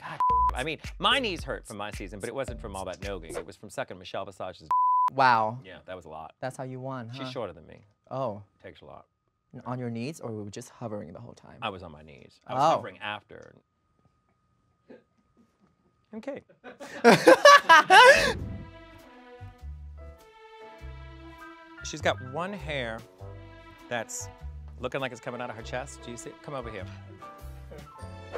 God, I mean, my knees hurt from my season, but it wasn't from all that nogging. It was from sucking Michelle Visage's. Wow. Yeah, that was a lot. That's how you won, huh? She's shorter than me. Oh, Takes a lot. on your knees, or were we just hovering the whole time? I was on my knees. I was Oh. hovering after. Okay. She's got one hair that's looking like it's coming out of her chest. Do you see it? Come over here.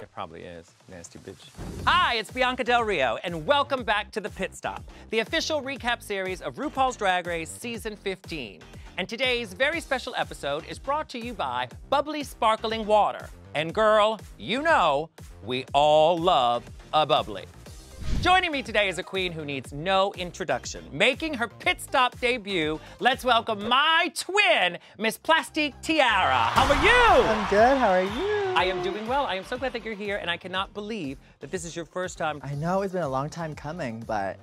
It probably is. Nasty bitch. Hi, it's Bianca Del Rio, and welcome back to The Pit Stop, the official recap series of RuPaul's Drag Race Season 15. And today's very special episode is brought to you by Bubly Sparkling Water. And girl, you know, we all love a bubbly. Joining me today is a queen who needs no introduction. Making her pit stop debut, let's welcome my twin, Miss Plastique Tiara. How are you? I'm good. How are you? I am doing well. I am so glad that you're here, and I cannot believe that this is your first time. I know it's been a long time coming, but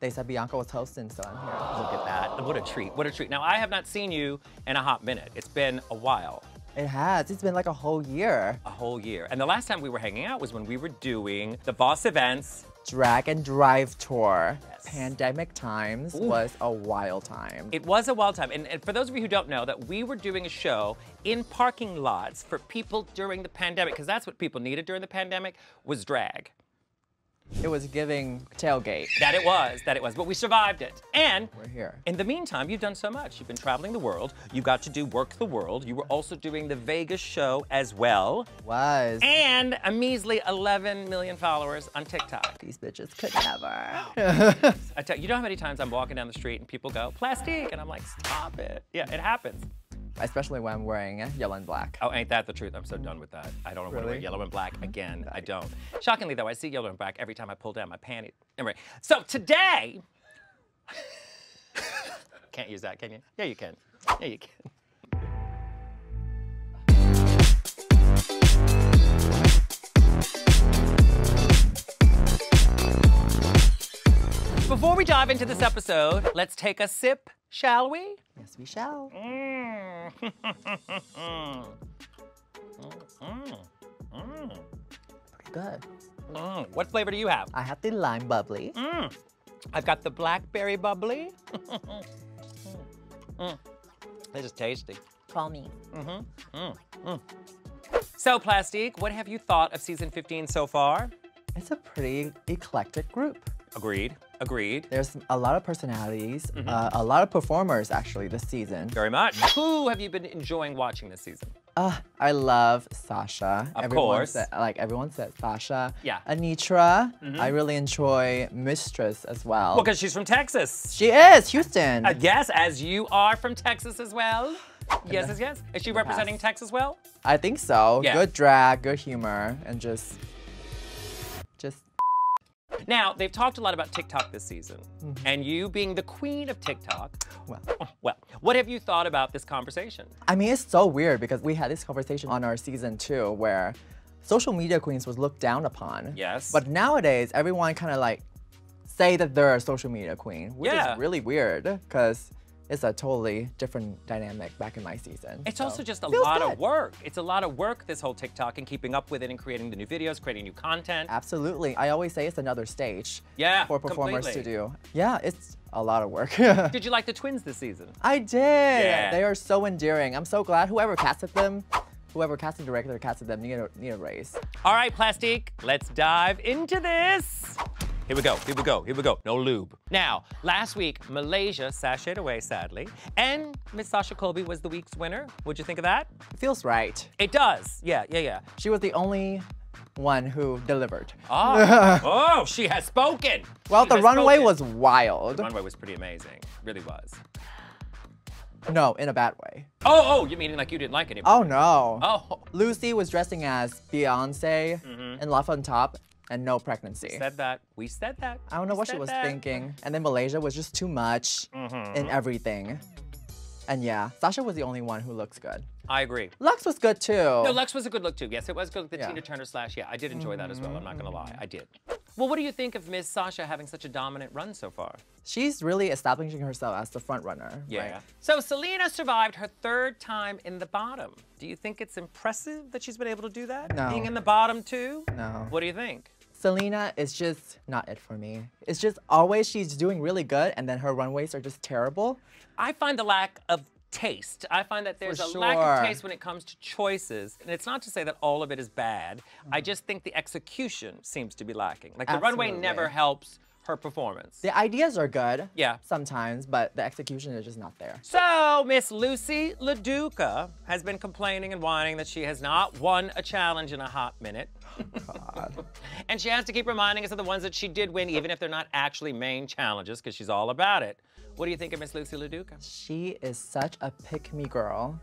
they said Bianca was hosting, so I'm here. Look at that. What a treat. What a treat. Now, I have not seen you in a hot minute. It's been a while, It has. It's been like a whole year. a whole year. And the last time we were hanging out was when we were doing the Boss events. Drag and Drive Tour. Yes. Pandemic times was a wild time. It was a wild time. And, and for those of you who don't know, that we were doing a show in parking lots for people during the pandemic, because that's what people needed during the pandemic, was drag. It was giving tailgate. That it was, that it was. But we survived it. And We're here. In the meantime, you've done so much. You've been traveling the world. You got to do Werq the World. You were also doing the Vegas show as well. Was. And a measly 11 million followers on TikTok. These bitches could never. I tell you, you know how many times I'm walking down the street and people go, plastic, and I'm like, stop it. Yeah, it happens. Especially when I'm wearing yellow and black. Oh, ain't that the truth? I'm so done with that. I don't want to wear yellow and black mm-hmm. again. I don't. Shockingly, though, I see yellow and black every time I pull down my panties. Anyway, so today, can't use that, can you? Yeah, you can. Yeah, you can. Before we dive into this episode, let's take a sip, shall we? Yes, we shall. Mm. Mm, mm, Pretty good. mm. What flavor do you have? I have the lime bubbly. Mm. I've got the blackberry bubbly. mm. This is tasty. Call me. Mm-hmm. Mm. So, Plastique, what have you thought of season 15 so far? It's a pretty eclectic group. Agreed. Agreed. There's a lot of personalities, Mm-hmm. uh, a lot of performers actually this season. Very much. Who have you been enjoying watching this season? Uh, I love Sasha. Of everyone course. Said, like everyone said Sasha. Yeah. Anetra. I really enjoy Mistress as well. Well, because she's from Texas. she is Houston. Uh, yes, as you are from Texas as well. Yes, yes, yes. Is she representing Texas well? I think so. Yeah. Good drag, good humor, and just, just Now, they've talked a lot about TikTok this season, mm-hmm. and you being the queen of TikTok. well. Well, what have you thought about this conversation? I mean, it's so weird because we had this conversation on our season two where social media queens was looked down upon. Yes. But nowadays, everyone kind of like say that they're a social media queen, which Yeah. is really weird because it's a totally different dynamic back in my season. It's So, also just a feels lot of work. It's a lot of work, this whole TikTok, and keeping up with it and creating the new videos, creating new content. Absolutely. I always say it's another stage Yeah, for performers completely. to do. Yeah, it's a lot of work. Did you like the twins this season? I did. Yeah. They are so endearing. I'm so glad whoever casted them, whoever casting director casted them, need a, need a raise. All right, Plastique, let's dive into this. Here we go, here we go, here we go. No lube. Now, last week, Malaysia sashayed away, sadly, and Miss Sasha Colby was the week's winner. What'd you think of that? It feels right. It does. Yeah, yeah, yeah. She was the only one who delivered. Oh, oh she has spoken. Well, She the runway spoken. was wild. The runway was pretty amazing. Really was. No, in a bad way. Oh, oh, you mean like you didn't like it? Oh no. Oh, Loosey was dressing as Beyonce mm-hmm. in Love on Top and no pregnancy. said that. We said that. I don't know We what she was that. thinking. And then Malaysia was just too much mm-hmm. in everything. And yeah, Sasha was the only one who looks good. I agree. Luxx was good too. No, Luxx was a good look too. Yes, it was good. The Yeah. Tina Turner slash. Yeah, I did enjoy that as well. I'm not gonna lie, I did. Well, what do you think of Miss Sasha having such a dominant run so far? She's really establishing herself as the front runner. Yeah. right? So Salina survived her third time in the bottom. Do you think it's impressive that she's been able to do that? No. Being in the bottom too? No. What do you think? Salina is just not it for me. It's just always she's doing really good and then her runways are just terrible. I find the lack of taste. I find that there's For a lack of taste when it comes to choices. And it's not to say that all of it is bad. I mm-hmm. just think the execution seems to be lacking. Like the runway never helps her performance. The ideas are good. Yeah. Sometimes, but the execution is just not there. So, Miss Loosey LaDuca has been complaining and whining that she has not won a challenge in a hot minute. Oh, God. and she has to keep reminding us of the ones that she did win, even if they're not actually main challenges, because she's all about it. What do you think of Miss Loosey LaDuca? She is such a pick me girl.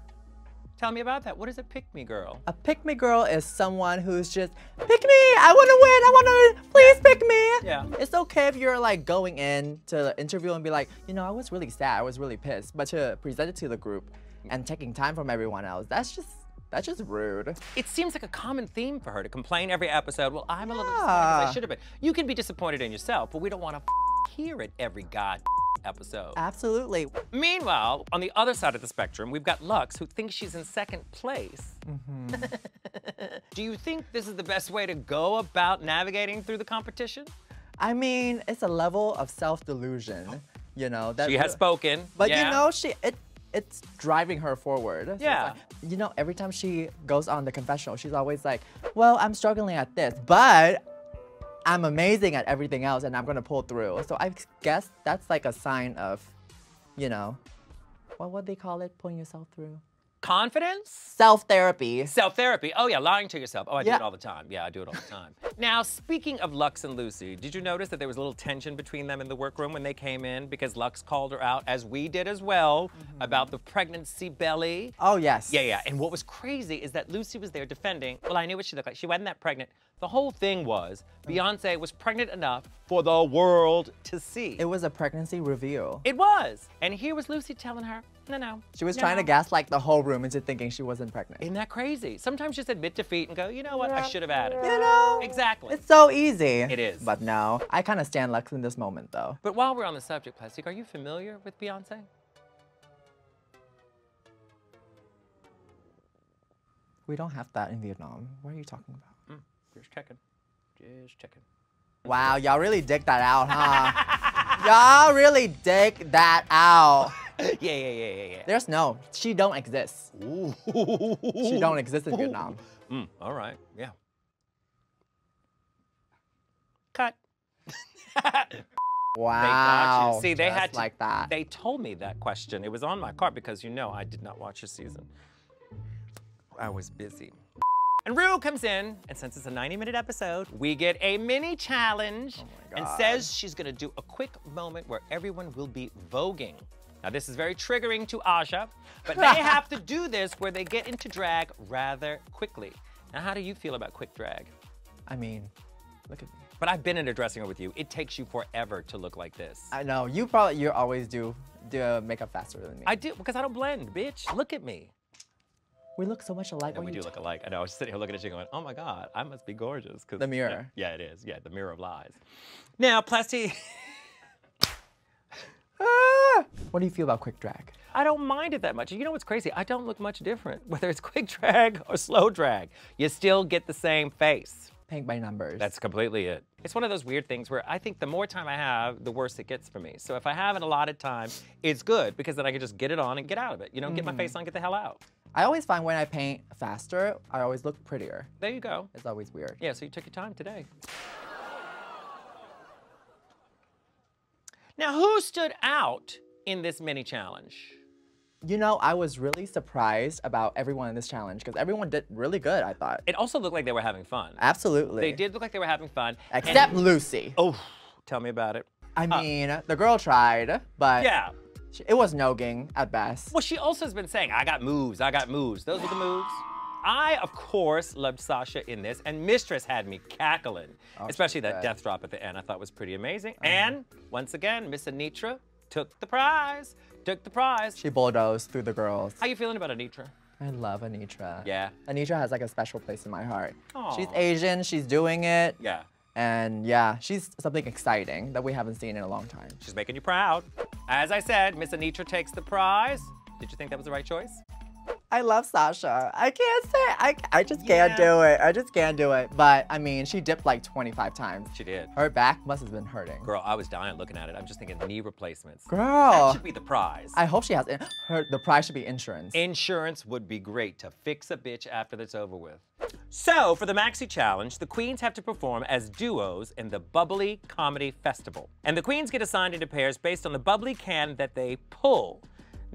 Tell me about that. What is a pick me girl? A pick me girl is someone who's just pick me. I want to win. I want to. Please pick me. Yeah. It's okay if you're like going in to the interview and be like, you know, I was really sad. I was really pissed. But to present it to the group and taking time from everyone else, that's just that's just rude. It seems like a common theme for her to complain every episode. Well, I'm a little disappointed I should have been. You can be disappointed in yourself, but we don't want to hear it every god episode. Absolutely. Meanwhile, on the other side of the spectrum, we've got Luxx, who thinks she's in second place. Mm-hmm. Do you think this is the best way to go about navigating through the competition? I mean, it's a level of self delusion. You know that. She has spoken. But yeah. you know, she it it's driving her forward. So Yeah. like- you know, every time she goes on the confessional, she's always like, "Well, I'm struggling at this, but I'm amazing at everything else, and I'm gonna pull through." So I guess that's like a sign of, you know, what would they call it, pulling yourself through. Confidence? Self therapy. Self therapy. Oh, yeah, lying to yourself. Oh, I do it all the time. Yeah, I do it all the time. now, speaking of Luxx and Loosey, did you notice that there was a little tension between them in the workroom when they came in because Luxx called her out, as we did as well, mm-hmm. about the pregnancy belly? Oh yes. Yeah, yeah. And what was crazy is that Loosey was there defending. Well, I knew what she looked like. She wasn't that pregnant. The whole thing was mm. Beyonce was pregnant enough for the world to see. It was a pregnancy reveal. It was. And here was Loosey telling her, no, no. She was no, trying to no." gaslight the whole room into thinking she wasn't pregnant. Isn't that crazy? Sometimes just admit defeat and go, you know what? I should have added. You know? Exactly. It's so easy. It is. But no, I kind of stand Lex in this moment though. But while we're on the subject, Plastic, are you familiar with Beyonce? We don't have that in Vietnam. What are you talking about? Mm, Just checking. Just checking. Wow, y'all really dig that out, huh? y'all really dig that out. yeah, yeah, yeah, yeah, yeah. There's no, she don't exist. She don't exist in Vietnam. Mm, all right, yeah. Cut. Wow. They got you. See, they just had to, like that. They told me that question. It was on my card because you know I did not watch a season. I was busy. And Ru comes in, and since it's a 90-minute episode, we get a mini challenge, and says she's gonna do a quick moment where everyone will be voguing. Now this is very triggering to Aja, but they have to do this where they get into drag rather quickly. Now, how do you feel about quick drag? I mean, look at me. But I've been in a dressing room with you. It takes you forever to look like this. I know you probably you always do do makeup faster than me. I do because I don't blend, bitch. Look at me. we look so much alike. And when we you do look alike. I know. I was just sitting here looking at you going, oh my God, I must be gorgeous. 'cause- The mirror. Yeah, yeah, it is. Yeah, the mirror of lies. Now, Plasti, Ah! What do you feel about quick drag? I don't mind it that much. You know what's crazy? I don't look much different, whether it's quick drag or slow drag. You still get the same face. Paint by numbers. That's completely it. It's one of those weird things where I think the more time I have, the worse it gets for me. So if I have an allotted time, it's good because then I can just get it on and get out of it. You know, get my face on, get the hell out. I always find when I paint faster, I always look prettier. There you go. It's always weird. Yeah, so you took your time today. Now, who stood out in this mini challenge? You know, I was really surprised about everyone in this challenge because everyone did really good, I thought. It also looked like they were having fun. Absolutely. They did look like they were having fun. and- Except Loosey. oh, tell me about it. I uh, mean, the girl tried, but Yeah. it was nogging at best. Well, she also has been saying, I got moves, I got moves. Those were the moves. I, of course, loved Sasha in this, and Mistress had me cackling, Oh, especially that death drop at the end. I thought was pretty amazing. Uh-huh. And once again, Miss Anetra took the prize. Took the prize. She bulldozed through the girls. How you feeling about Anetra? I love Anetra. Yeah. Anetra has like a special place in my heart. Aww. She's Asian, she's doing it, Yeah. and yeah, she's something exciting that we haven't seen in a long time. She's making you proud. As I said, Miss Anetra takes the prize. Did you think that was the right choice? I love Sasha. I can't say I, I just can't Yeah. do it. I just can't do it. But I mean, she dipped like 25 times. She did. Her back must have been hurting. Girl, I was dying looking at it. I'm just thinking knee replacements. Girl. That should be the prize. I hope she has her. The prize should be insurance. Insurance would be great to fix a bitch after it's over with. So, for the Maxi Challenge, the queens have to perform as duos in the Bubly Comedy Festival. And the queens get assigned into pairs based on the bubbly can that they pull.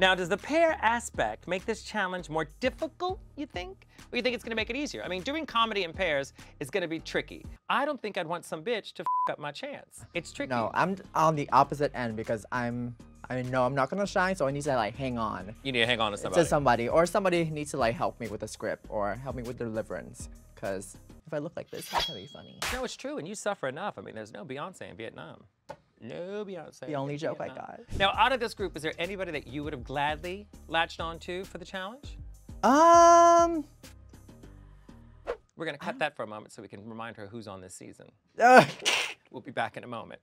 Now, does the pair aspect make this challenge more difficult, you think? Or you think it's gonna make it easier? I mean, doing comedy in pairs is gonna be tricky. I don't think I'd want some bitch to f up my chance. It's tricky. no, I'm on the opposite end because I'm. I know I'm not gonna shine, so I need to like hang on You need to hang on to somebody. to somebody, or somebody needs to like help me with the script or help me with deliverance. Cause if I look like this, it's gonna be funny. No, it's true, and you suffer enough. I mean, there's no Beyonce in Vietnam. No Beyonce. The only joke I got. Now, out of this group, is there anybody that you would have gladly latched on to for the challenge? Um. We're gonna cut that for a moment so we can remind her who's on this season. We'll be back in a moment.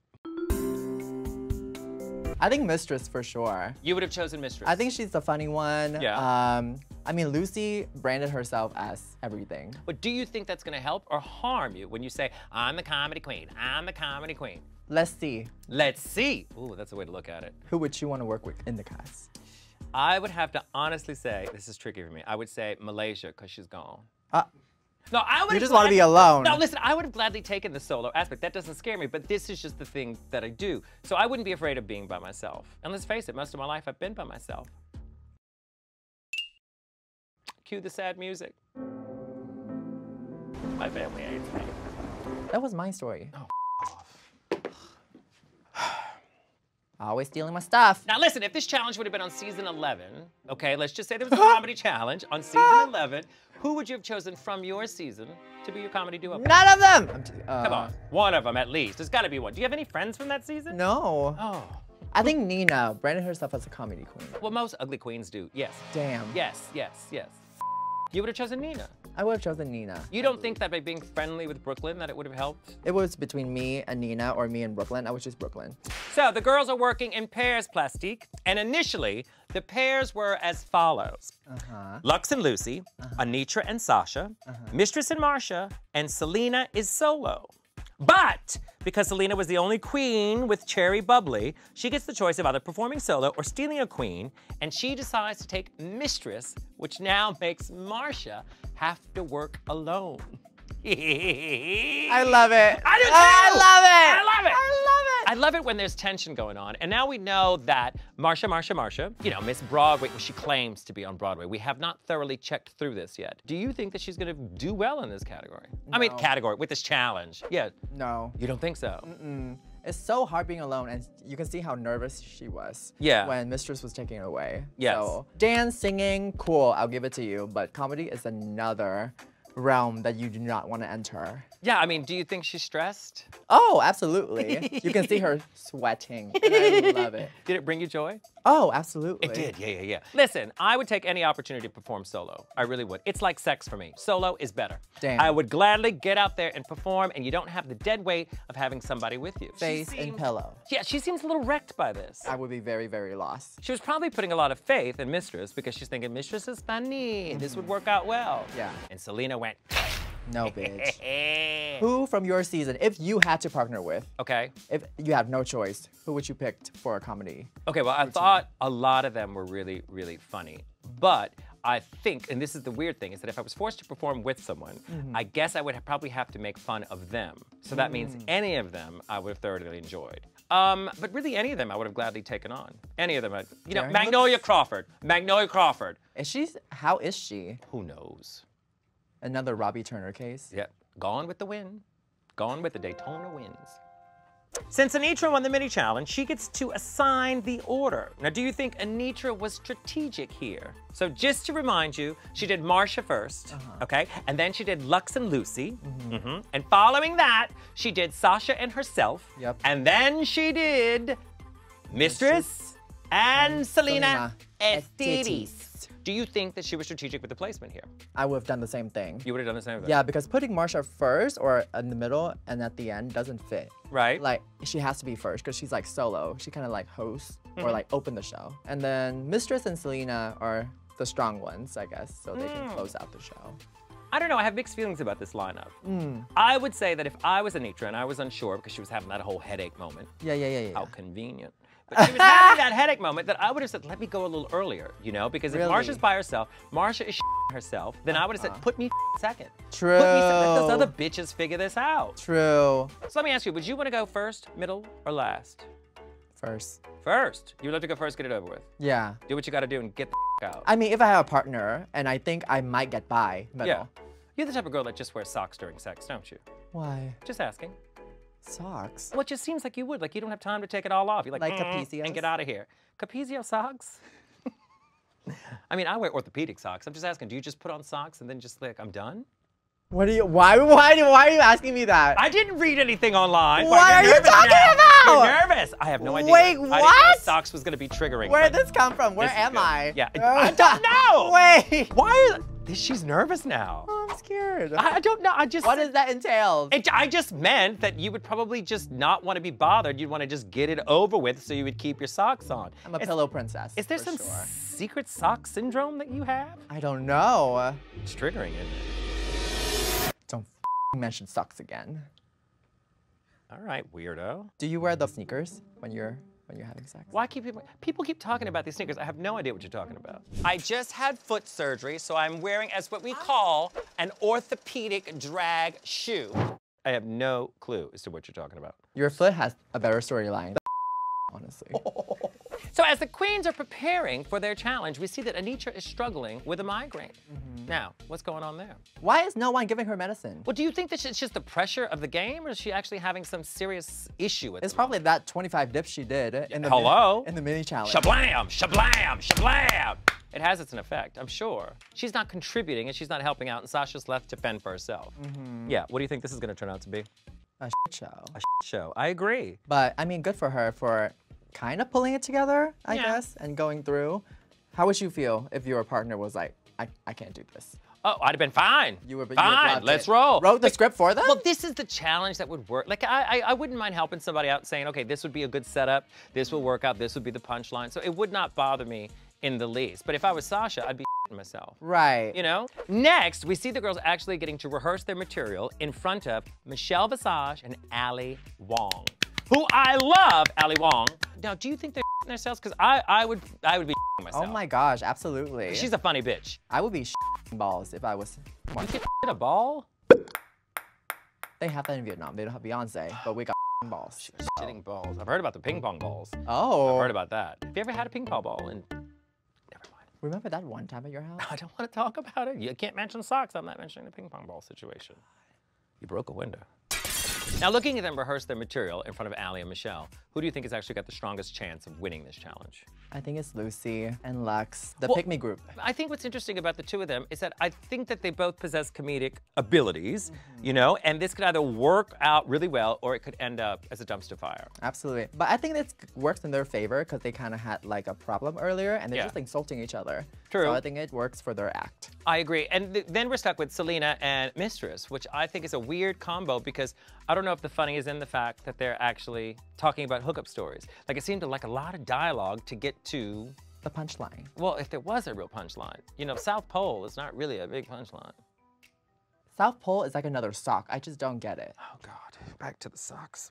I think Mistress for sure. You would have chosen Mistress. I think she's the funny one. Yeah. Um, I mean, Loosey branded herself as everything. But do you think that's gonna help or harm you when you say, I'm the comedy queen, I'm the comedy queen? Let's see. Let's see. Ooh, that's a way to look at it. Who would you want to work with in the cast? I would have to honestly say, this is tricky for me. I would say Malaysia, because she's gone. Uh, No, I would. You just wanna be alone. No, listen, I would have gladly taken the solo aspect. That doesn't scare me, but this is just the thing that I do. So I wouldn't be afraid of being by myself. And let's face it, most of my life I've been by myself. Cue the sad music. My family hates me. that was my story. Oh, Always stealing my stuff. Now listen, if this challenge would have been on season 11, okay, let's just say there was a comedy challenge on season 11, who would you have chosen from your season to be your comedy duo? None of them. I'm uh, Come on, one of them at least. There's got to be one. Do you have any friends from that season? No. Oh, I think Nina branded herself as a comedy queen. well, most ugly queens do. Yes, Damn. yes, yes, yes. You would have chosen Nina. I would have chosen Nina. You don't think that by being friendly with Brooke Lynn that it would have helped? It was between me and Nina or me and Brooke Lynn. I was just Brooke Lynn. So the girls are working in pairs, Plastique, and initially the pairs were as follows: Uh-huh. Luxx and Loosey, Anetra and Sasha, Mistress and Marcia, and Salina is solo. But because Salina was the only queen with Cherry Bubly, she gets the choice of either performing solo or stealing a queen, and she decides to take Mistress, which now makes Marcia have to work alone. I I love it. I do oh, too. I love it. I love it. I love it. I love it when there's tension going on. And now we know that Marcia, Marcia, Marcia, you know, Miss Broadway, she claims to be on Broadway. We have not thoroughly checked through this yet. Do you think that she's going to do well in this category? I mean, category, with this challenge. Yeah. No. You don't think so? Mm. It's so hard being alone, and you can see how nervous she was. Yeah. When Mistress was taking it away. Yes. So dance, singing, cool. I'll give it to you. But comedy is another realm that you do not want to enter. Yeah, I mean, do you think she's stressed? Oh, absolutely. you can see her sweating. And I love it. Did it bring you joy? Oh, absolutely. It did, yeah, yeah, yeah. Listen, I would take any opportunity to perform solo. I really would. It's like sex for me. Solo is better. Damn. I would gladly get out there and perform, and you don't have the dead weight of having somebody with you. Face and pillow. Yeah, she seems a little wrecked by this. I would be very, very lost. She was probably putting a lot of faith in Mistress because she's thinking, Mistress is funny. This would work out well. Yeah. And Salina went, No, bitch. who from your season, if you had to partner with, Okay. if you have no choice, who would you pick for a comedy? Okay, well, I thought a lot of them were really, really funny. But I think, and this is the weird thing, is that if I was forced to perform with someone, I guess I would ha- probably have to make fun of them. So that means any of them I would have thoroughly enjoyed. Um, but really, any of them I would have gladly taken on. Any of them, I, you know, Magnolia Crawford. Magnolia Crawford. Is she? How is she? Who knows? Another Robbie Turner case. Yep. gone with the wind. Gone with the Daytona winds. Since Anetra won the mini challenge, she gets to assign the order. Now, do you think Anetra was strategic here? So, just to remind you, she did Marcia 1st okay? And then she did Luxx and Loosey. Mm -hmm. And following that, she did Sasha and herself. Yep. And then she did Mistress and Salina Salina EsTitties. Do you think that she was strategic with the placement here? I would have done the same thing. You would have done the same thing. Yeah, because putting Marcia first or in the middle and at the end doesn't fit. Right? Like she has to be first because she's like solo. She kind of like hosts Mm-hmm. or like open the show. And then Mistress and Salina are the strong ones, I guess, so they can close out the show. I don't know. I have mixed feelings about this lineup. Mm. I would say that if I was Anetra and I was unsure because she was having that whole headache moment, Yeah, yeah, yeah, yeah. how convenient. But she was having that headache moment that I would have said, let me go a little earlier, you know? Because if Really? Marcia's by herself, Marcia is herself, then I would have said, uh-huh. put me second. True. Put me second. Let those other bitches figure this out. True. So let me ask you, would you want to go first, middle, or last? First. First. You would love to go first, get it over with. Yeah. Do what you got to do and get the out. I mean, if I have a partner and I think I might get by, middle. yeah. You're the type of girl that just wears socks during sex, don't you? Why? Just asking. Socks. Well, it just seems like you would. Like you don't have time to take it all off. You're like, Like "Mm," Capezios? and get out of here. Capezio socks? I mean, I wear orthopedic socks. I'm just asking, do you just put on socks and then just like, I'm done? What do you? Why? Why? Why are you asking me that? I didn't read anything online. What Why, are nervous talking now. about? You're nervous. I have no idea. Wait, I didn't know what? socks was going to be triggering. Where did this come from? Where am. I? Yeah, I don't know. Wait. Why she's nervous now? Oh, I'm scared. I, I don't know. I just what does that entail? It, I just meant that you would probably just not want to be bothered. You'd want to just get it over with so you would keep your socks on. I'm a is, pillow princess. Is there some Sure. secret sock syndrome that you have? I don't know. It's triggering, isn't it? Don't mention socks again. All right, weirdo. Do you wear the sneakers when you're when you're having sex? Why keep people, people keep talking about these sneakers? I have no idea what you're talking about. I just had foot surgery, so I'm wearing as what we call an orthopedic drag shoe. I have no clue as to what you're talking about. Your foot has a better storyline. Honestly. So as the queens are preparing for their challenge, we see that Anetra is struggling with a migraine. Mm-hmm. Now, what's going on there? Why is no one giving her medicine? Well, do you think that it's just the pressure of the game, or is she actually having some serious issue with it? It's it? probably that 25 dips she did in the hello? in the mini challenge. Shablam, shablam, shablam. It has its an effect, I'm sure. She's not contributing and she's not helping out, and Sasha's left to fend for herself. Mm-hmm. Yeah, what do you think this is going to turn out to be? A shit show. A show. I agree. But I mean, good for her for kind of pulling it together, I Yeah. guess, and going through. How would you feel if your partner was like, I, I can't do this? Oh, I'd have been fine. You were, you would have fine. Let's it. roll. Wrote the Like, script for them? Well, this is the challenge that would work. Like, I, I, I wouldn't mind helping somebody out saying, okay, this would be a good setup. This will work out. This would be the punchline. So it would not bother me in the least. But if I was Sasha, I'd be myself. right. You know? Next, we see the girls actually getting to rehearse their material in front of Michelle Visage and Ali Wong, who I love, Ali Wong. Now, do you think they're themselves? Because I, I would, I would be myself. Oh my gosh, absolutely. She's a funny bitch. I would be balls if I was. You can a ball? They have that in Vietnam. They don't have Beyonce, but we got balls. Shitting balls. I've heard about the ping pong balls. Oh. I've heard about that. Have you ever had a ping pong ball? And never mind. Remember that one time at your house? I don't want to talk about it. You can't mention socks. I'm not mentioning the ping pong ball situation. You broke a window. Now, looking at them rehearse their material in front of Ali and Michelle, who do you think has actually got the strongest chance of winning this challenge? I think it's Loosey and Luxx, the Well- pick me group. I think what's interesting about the two of them is that I think that they both possess comedic abilities, mm-hmm. you know, and this could either work out really well or it could end up as a dumpster fire. Absolutely. But I think this works in their favor because they kind of had like a problem earlier and they're Yeah. just insulting each other. True. So I think it works for their act. I agree. And th- then we're stuck with Salina and Mistress, which I think is a weird combo because I don't know if the funny is in the fact that they're actually talking about hookup stories. Like it seemed to like a lot of dialogue to get to, The punchline. well, if there was a real punchline. You know, South Pole is not really a big punchline. South Pole is like another sock. I just don't get it. Oh God, back to the socks.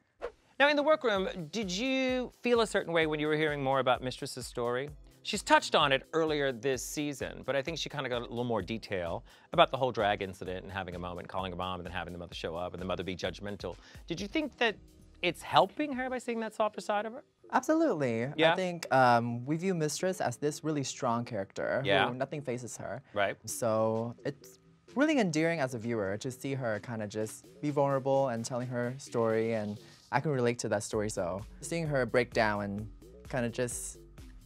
Now in the workroom, did you feel a certain way when you were hearing more about Mistress's story? She's touched on it earlier this season, but I think she kind of got a little more detail about the whole drag incident and having a moment, calling a mom, and then having the mother show up and the mother be judgmental. Did you think that it's helping her by seeing that softer side of her? Absolutely. Yeah? I think um, we view Mistress as this really strong character Yeah. who nothing faces her. Right. So it's really endearing as a viewer to see her kind of just be vulnerable and telling her story, and I can relate to that story. So seeing her break down and kind of just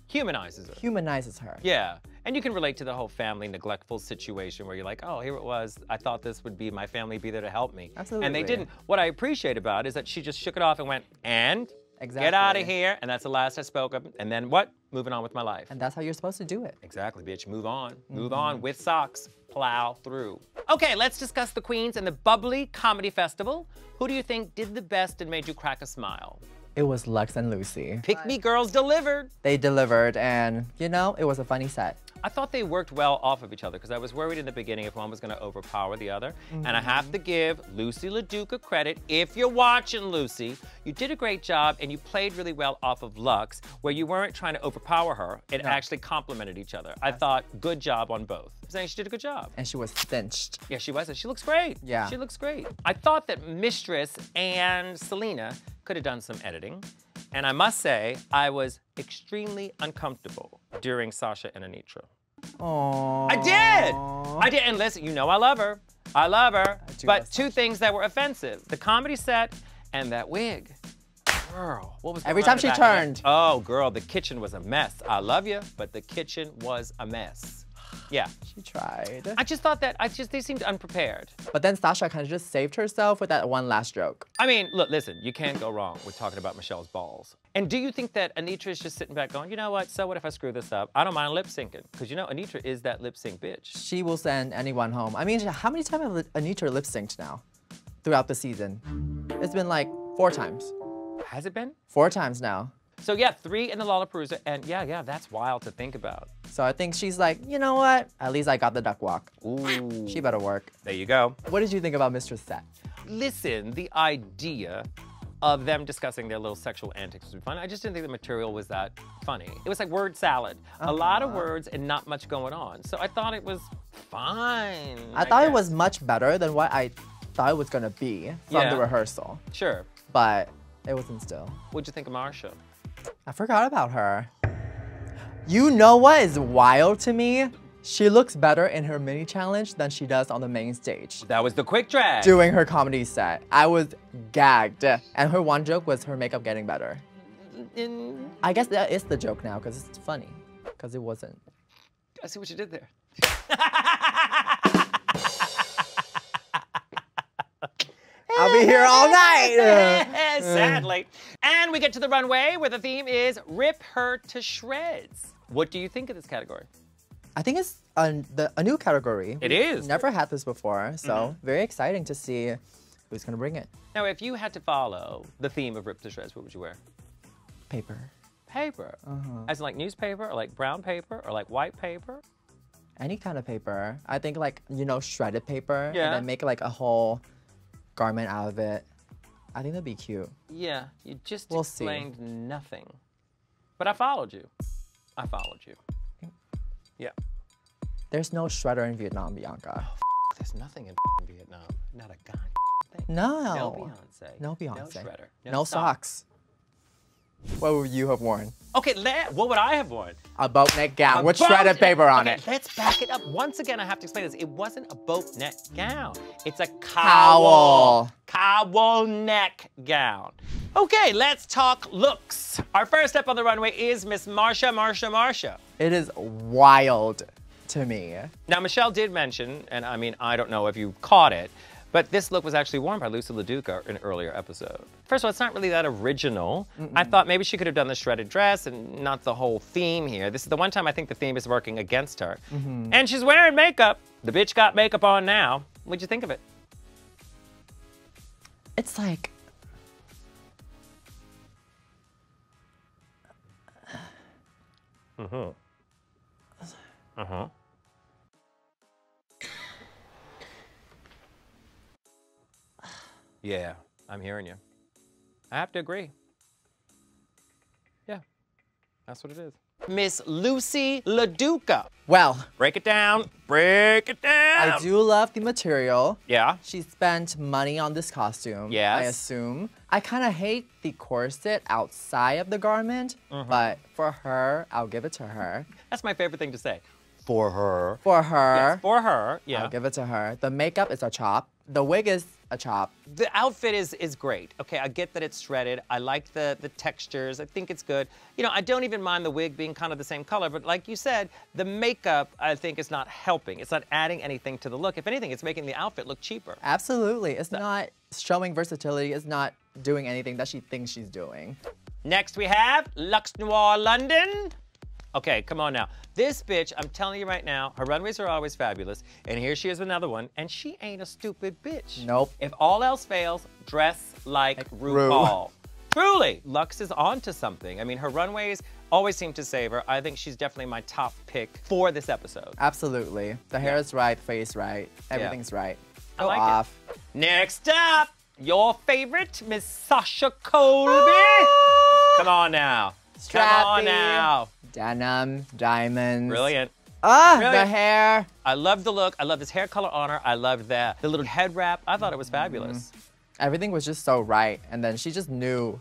Humanizes her. humanizes her. Yeah. And you can relate to the whole family neglectful situation where you're like, oh, here it was. I thought this would be my family be there to help me. Absolutely. And they didn't. What I appreciate about it is that she just shook it off and went, and Exactly. get out of here. And that's the last I spoke of. And then what? Moving on with my life. And that's how you're supposed to do it. Exactly, bitch. Move on. Move Mm-hmm. on with socks. Plow through. Okay, let's discuss the Queens and the Bubly Comedy Festival. Who do you think did the best and made you crack a smile? It was Luxx and Loosey. Pick Me Girls delivered. They delivered, and you know, it was a funny set. I thought they worked well off of each other because I was worried in the beginning if one was going to overpower the other. And I have to mm-hmm. give Loosey LaDuca credit. If you're watching, Loosey, you did a great job and you played really well off of Luxx, where you weren't trying to overpower her. It actually complemented each other. I thought, good job on both. I'm saying she did a good job. And she was cinched. Yeah, she was. and She looks great. Yeah. She looks great. I thought that Mistress and Salina could have done some editing. And I must say, I was extremely uncomfortable during Sasha and Anetra. Aww. I did! I did. And listen, you know I love her. I love her. do But love two things that were offensive the comedy set and that wig. Girl, what was Every time she the back of turned. that? Oh, girl, the kitchen was a mess. I love you, but the kitchen was a mess. Yeah. She tried. I just thought that, I just, they seemed unprepared. But then Sasha kind of just saved herself with that one last joke. I mean, look, listen, you can't go wrong with talking about Michelle's balls. And do you think that Anetra is just sitting back going, you know what, so what if I screw this up? I don't mind lip syncing. Because you know, Anetra is that lip sync bitch. She will send anyone home. I mean, how many times have Anetra lip synced now throughout the season? It's been like four times. Has it been? Four times now. So yeah, three in the Lalaparuza, and yeah, yeah, that's wild to think about. So I think she's like, you know what? At least I got the duck walk. Ooh. She better work. There you go. What did you think about Mistress Set? Listen, the idea of them discussing their little sexual antics was fun. I just didn't think the material was that funny. It was like word salad. A lot of uh-huh. words and not much going on. So I thought it was fine. I thought it was much better than what I thought it was gonna be from Yeah. the rehearsal, Sure. but it wasn't still. What'd you think of Marcia? I forgot about her. You know what is wild to me? She looks better in her mini challenge than she does on the main stage. That was the quick drag. Doing her comedy set. I was gagged. And her one joke was her makeup getting better. In- I guess that is the joke now because it's funny. Because it wasn't. I see what you did there. I'll be here all night. Sadly. And we get to the runway where the theme is Rip Her to Shreds. What do you think of this category? I think it's a, the, a new category. It is. Never had this before, so very exciting to see who's gonna bring it. Now, if you had to follow the theme of Rip to Shreds, what would you wear? Paper. Paper. Uh-huh. As in like newspaper or like brown paper or like white paper? Any kind of paper. I think like, you know, shredded paper. Yeah. And then make like a whole garment out of it. I think that'd be cute. Yeah, you just We'll see. explained nothing. But I followed you. I followed you. Yeah. There's no shredder in Vietnam, Bianca. Oh, there's nothing in Vietnam. Not a god thing. No. No Beyonce. No Beyonce. No shredder. No, socks. What would you have worn? Okay, let, what would I have worn? A boat neck gown A with shredded paper on okay, it. Let's back it up. Once again, I have to explain this. It wasn't a boat neck gown. It's a Cowl. cowl. Cowl neck gown. Okay, let's talk looks. Our first step on the runway is Miss Marcia, Marcia, Marcia. It is wild to me. Now, Michelle did mention, and I mean, I don't know if you caught it, but this look was actually worn by Loosey LaDuca in an earlier episode. First of all, it's not really that original. I thought maybe she could have done the shredded dress and not the whole theme here. This is the one time I think the theme is working against her. And she's wearing makeup. The bitch got makeup on now. What'd you think of it? It's like Uh huh. Yeah, I'm hearing you. I have to agree. Yeah, that's what it is. Miss Loosey LaDuca. well, Break it down. Break it down. I do love the material. Yeah. She spent money on this costume. Yeah, I assume. I kind of hate the corset outside of the garment, Mm-hmm. but for her, I'll give it to her. That's my favorite thing to say. For her. For her, Yes, for her. Yeah. I'll give it to her. The makeup is a chop. The wig is a chop. the outfit is is great. Okay, I get that it's shredded. I like the the textures. I think it's good. You know, I don't even mind the wig being kind of the same color, but like you said, the makeup I think is not helping. It's not adding anything to the look. If anything, it's making the outfit look cheaper. Absolutely. It's not showing versatility. It's not doing anything that she thinks she's doing. Next we have Luxx Noir London. Okay, come on now. This bitch, I'm telling you right now, her runways are always fabulous. And here she is with another one, and she ain't a stupid bitch. Nope. If all else fails, dress like Ru. RuPaul. Truly, Luxx is onto something. I mean, her runways always seem to save her. I think she's definitely my top pick for this episode. Absolutely. The hair is right, face right, everything's right. I Go like it. off. Next up, your favorite, Miss Sasha Colby. Ah! Come on now. Come on now. Denim, diamonds. Brilliant. Ah, the hair. I love the look. I love this hair color on her. I love the, the little head wrap. I thought it was fabulous. Everything was just so right. And then she just knew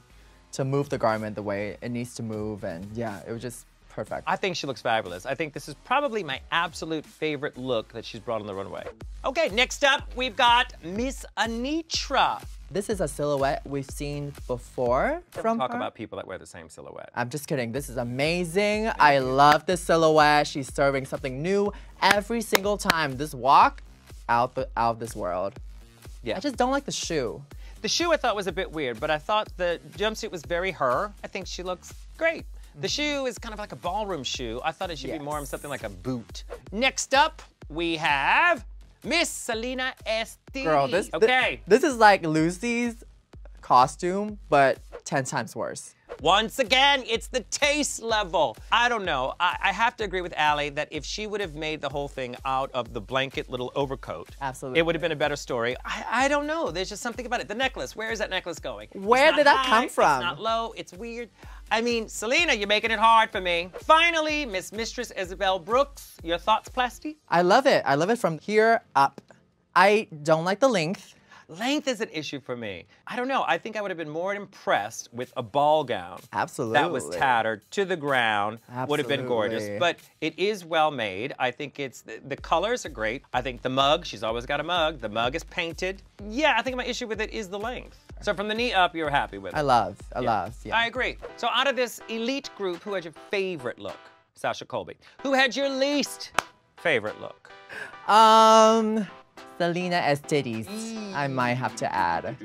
to move the garment the way it needs to move. And yeah, it was just perfect. I think she looks fabulous. I think this is probably my absolute favorite look that she's brought on the runway. Okay, next up, we've got Miss Anetra. this is a silhouette we've seen before from Talk her. about people that wear the same silhouette. I'm just kidding. This is amazing. I love this silhouette. She's serving something new every single time. This walk, out the out of this world. Yeah. I just don't like the shoe. The shoe I thought was a bit weird, but I thought the jumpsuit was very her. I think she looks great. The shoe is kind of like a ballroom shoe. I thought it should be more of something like a boot. Next up, we have Miss Salina Estee. Girl, this thi- Okay. this is like Loosey's costume, but ten times worse. Once again, it's the taste level. I don't know. I, I have to agree with Ali that if she would have made the whole thing out of the blanket little overcoat, Absolutely. it would have been a better story. I, I don't know. There's just something about it. The necklace. Where is that necklace going? Where did that high, come from? It's not low. It's weird. I mean, Salina, you're making it hard for me. Finally, Miss Mistress Isabelle Brooks. Your thoughts, Plasty? I love it. I love it from here up. I don't like the length. Length is an issue for me. I don't know. I think I would have been more impressed with a ball gown. Absolutely. That was tattered to the ground. Absolutely. Would have been gorgeous. But it is well made. I think it's the, the colors are great. I think the mug, she's always got a mug. The mug is painted. Yeah, I think my issue with it is the length. So from the knee up, you're happy with it. I love. I Yeah. love. Yeah. I agree. So out of this elite group, who had your favorite look? Sasha Colby. Who had your least favorite look? Um, Salina EsTitties. I might have to add.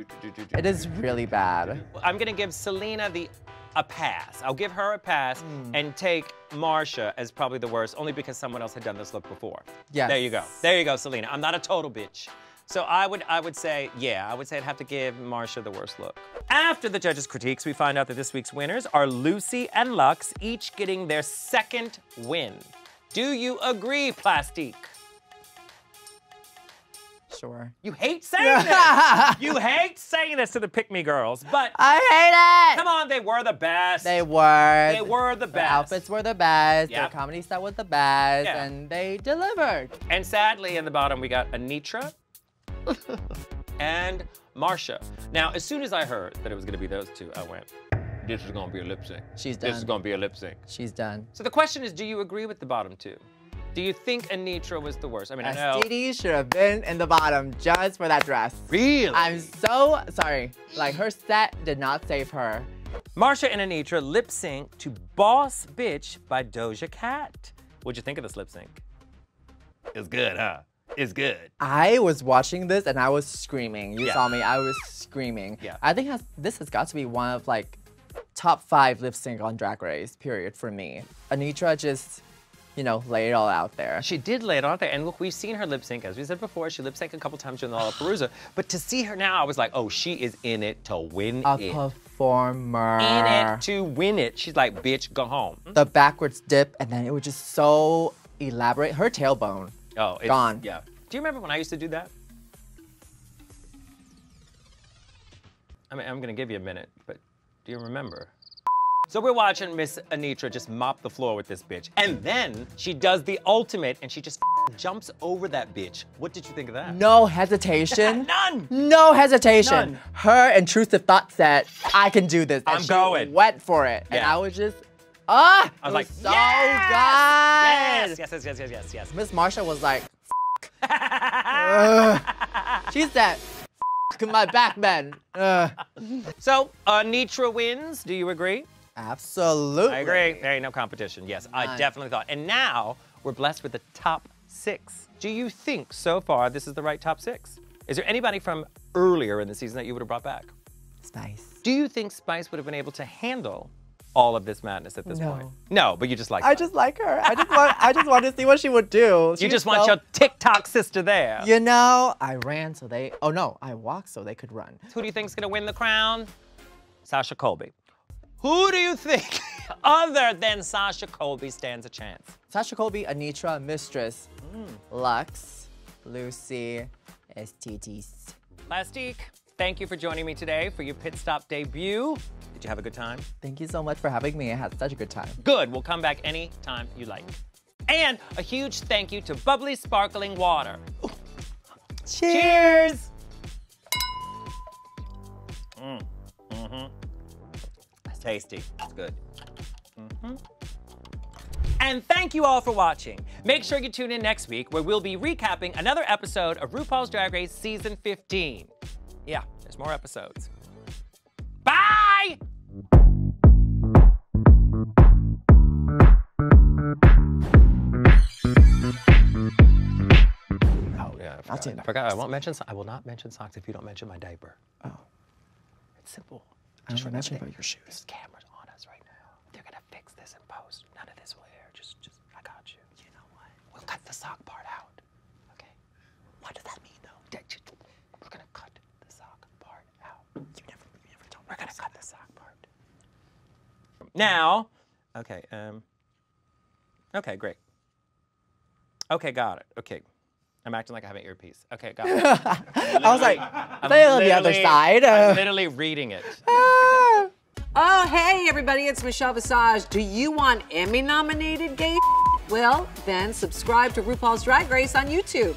It is really bad. I'm gonna give Salina the a pass. I'll give her a pass Hmm. and take Marcia as probably the worst, only because someone else had done this look before. Yes. There you go. There you go, Salina. I'm not a total bitch. So I would I would say, yeah, I would say I'd have to give Marcia the worst look. After the judges' critiques, we find out that this week's winners are Loosey and Luxx, each getting their second win. Do you agree, Plastique? Sure. You hate saying this. you hate saying this to the pick me girls, but I hate it. come on, they were the best. They were. They were the best. The outfits were the best. Yep. Their comedy set was the best, Yeah. and they delivered. And sadly, in the bottom, we got Anetra and Marcia. Now, as soon as I heard that it was going to be those two, I went, this is going to be a lip sync. She's done. This is going to be a lip sync. She's done. So the question is, do you agree with the bottom two? Do you think Anetra was the worst? I mean, I know. STD should have been in the bottom just for that dress. Really? I'm so sorry. Like her set did not save her. Marcia and Anetra lip sync to Boss Bitch by Doja Cat. What'd you think of this lip sync? It's good, huh? It's good. I was watching this and I was screaming. You Yeah. saw me. I was screaming. Yeah. I think has, this has got to be one of like top five lip sync on Drag Race. Period for me. Anetra just, you know, laid it all out there. She did lay it all out there. And look, we've seen her lip sync, as we said before. She lip synced a couple times during the Lalaparuza. But to see her now, I was like, oh, she is in it to win it. A it. performer. in it to win it. She's like, bitch, go home. the backwards dip, and then it was just so elaborate. Her tailbone. Oh, it's Gone. Yeah. Do you remember when I used to do that? I mean, I'm gonna give you a minute, but do you remember? So we're watching Miss Anetra just mop the floor with this bitch. And then she does the ultimate and she just jumps over that bitch. What did you think of that? No hesitation. None! No hesitation. None. Her intrusive thought said, I can do this. And I'm she going. went for it. Yeah. And I was just, ah! I was it like, so yes! good. Yes, yes, yes, yes, yes, yes. Miss Marcia was like, she said, "F- my back man. So Anetra wins. Do you agree? Absolutely. I agree. There ain't no competition. Yes, I definitely thought. And now we're blessed with the top six. Do you think so far this is the right top six? Is there anybody from earlier in the season that you would have brought back? Spice. Do you think Spice would have been able to handle all of this madness at this No. point? No, but you just like I her. just like her. I just want. I just want to see what she would do. you just want so- your TikTok sister there. You know, I ran so they. Oh no, I walked so they could run. Who do you think's gonna win the crown? Sasha Colby. Who do you think, other than Sasha Colby, stands a chance? Sasha Colby, Anetra, Mistress, Luxx, Loosey, STTs. Plastique, thank you for joining me today for your pit stop debut. Did you have a good time? Thank you so much for having me. I had such a good time. Good, we'll come back anytime you like. And a huge thank you to Bubly Sparkling Water. Cheers! Mm, Mm-hmm. It's tasty, it's good. Mm-hmm. And thank you all for watching. Make sure you tune in next week where we'll be recapping another episode of RuPaul's Drag Race Season 15. Yeah, there's more episodes. Oh yeah, I forgot. take I forgot. I won't mention. so- I will not mention socks if you don't mention my diaper. Oh, It's simple. I Just remember mention about your shoes. There's cameras on us right now. They're gonna fix this in post. None of this will air. Just, just. I got you. You know what? We'll cut the sock part out. Okay. What does that mean, though? We're gonna cut the sock part out. You never, you never told me. We're gonna cut the sock. Now, okay. Um. Okay, great. Okay, got it. Okay. I'm acting like I have an earpiece. Okay, got it. I was like, I'm they on the other literally- side. I'm literally reading it. Oh, hey, everybody, it's Michelle Visage. Do you want Emmy nominated gay? Well, then subscribe to RuPaul's Drag Race on YouTube.